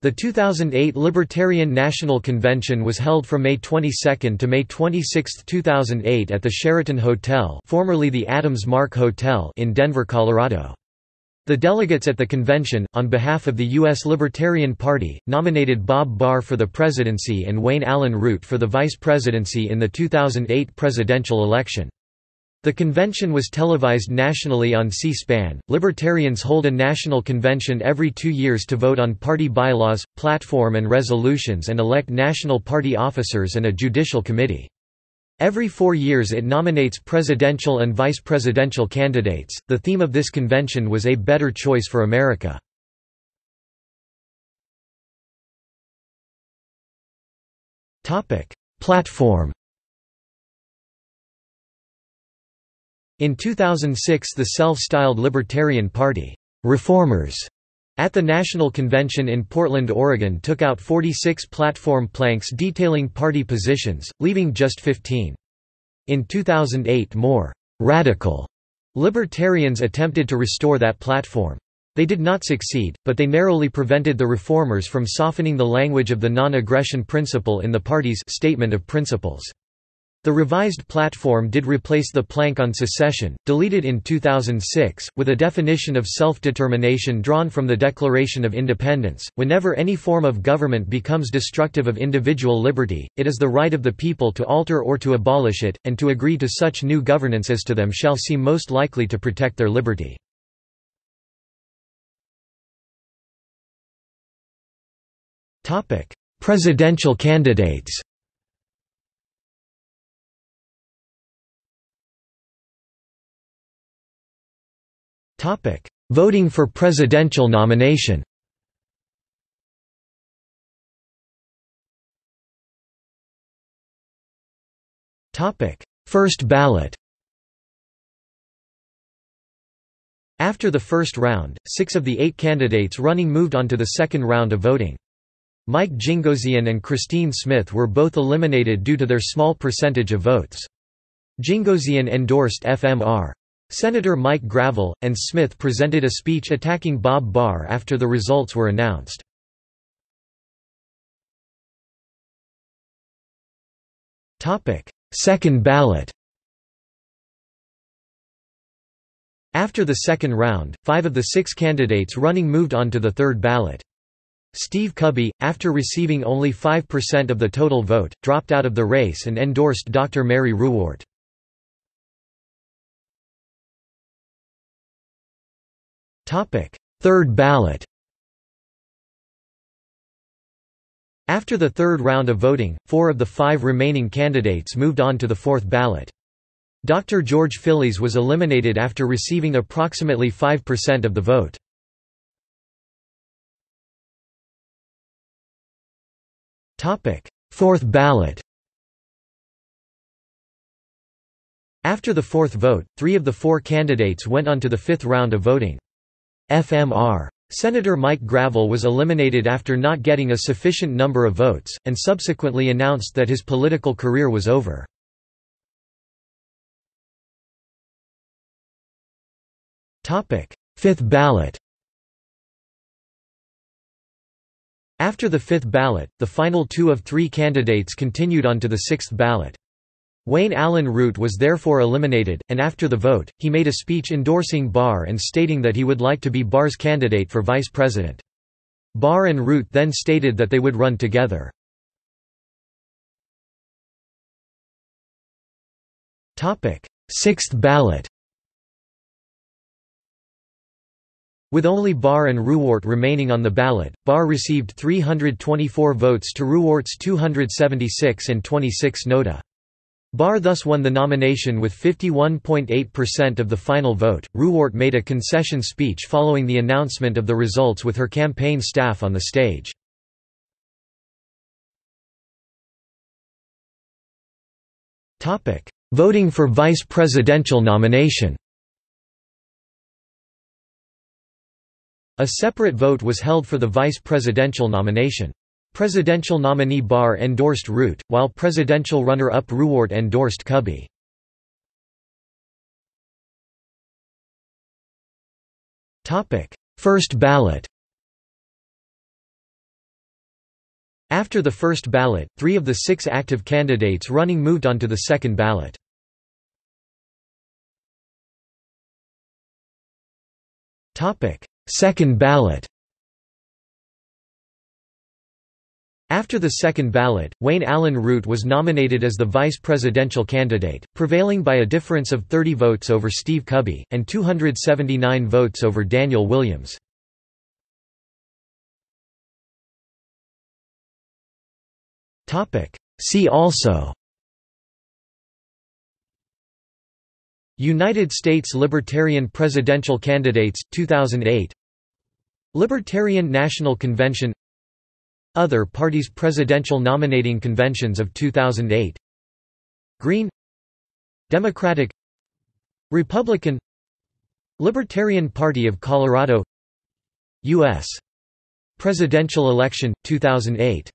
The 2008 Libertarian National Convention was held from May 22 to May 26, 2008 at the Sheraton Hotel formerly the Adams Mark Hotel in Denver, Colorado. The delegates at the convention, on behalf of the U.S. Libertarian Party, nominated Bob Barr for the presidency and Wayne Allyn Root for the vice presidency in the 2008 presidential election. The convention was televised nationally on C-SPAN. Libertarians hold a national convention every two years to vote on party bylaws, platform and resolutions and elect national party officers and a judicial committee. Every four years it nominates presidential and vice presidential candidates. The theme of this convention was A Better Choice for America. Platform In 2006 the self-styled Libertarian Party, Reformers, at the National Convention in Portland, Oregon took out 46 platform planks detailing party positions, leaving just 15. In 2008 more «radical» libertarians attempted to restore that platform. They did not succeed, but they narrowly prevented the reformers from softening the language of the non-aggression principle in the party's statement of principles. The revised platform did replace the plank on secession, deleted in 2006, with a definition of self-determination drawn from the Declaration of Independence. Whenever any form of government becomes destructive of individual liberty, it is the right of the people to alter or to abolish it, and to agree to such new governance as to them shall seem most likely to protect their liberty. Presidential candidates Voting for presidential nomination. First ballot. After the first round, six of the eight candidates running moved on to the second round of voting. Mike Jingozian and Christine Smith were both eliminated due to their small percentage of votes. Jingozian endorsed FMR. Senator Mike Gravel, and Smith presented a speech attacking Bob Barr after the results were announced. Second ballot After the second round, five of the six candidates running moved on to the third ballot. Steve Kubby, after receiving only 5% of the total vote, dropped out of the race and endorsed Dr. Mary Ruwart. Third ballot After the third round of voting, four of the five remaining candidates moved on to the fourth ballot. Dr. George Phillies was eliminated after receiving approximately 5% of the vote. Fourth ballot After the fourth vote, three of the four candidates went on to the fifth round of voting. FMR. Senator Mike Gravel was eliminated after not getting a sufficient number of votes, and subsequently announced that his political career was over. Fifth ballot After the fifth ballot, the final two of three candidates continued on to the sixth ballot. Wayne Allyn Root was therefore eliminated, and after the vote, he made a speech endorsing Barr and stating that he would like to be Barr's candidate for vice president. Barr and Root then stated that they would run together. Sixth ballot With only Barr and Ruwart remaining on the ballot, Barr received 324 votes to Ruwart's 276 and 26 nota. Barr thus won the nomination with 51.8% of the final vote. Ruwart made a concession speech following the announcement of the results with her campaign staff on the stage. Topic: Voting for vice presidential nomination. A separate vote was held for the vice presidential nomination. Presidential nominee Barr endorsed Root, while presidential runner-up Ruwart endorsed Kubby. First ballot After the first ballot, three of the six active candidates running moved on to the second ballot. Second ballot After the second ballot, Wayne Allyn Root was nominated as the vice presidential candidate, prevailing by a difference of 30 votes over Steve Kubby, and 279 votes over Daniel Williams. See also United States Libertarian Presidential Candidates, 2008 Libertarian National Convention Other parties' presidential nominating conventions of 2008 Green Democratic Republican Libertarian Party of Colorado U.S. Presidential election, 2008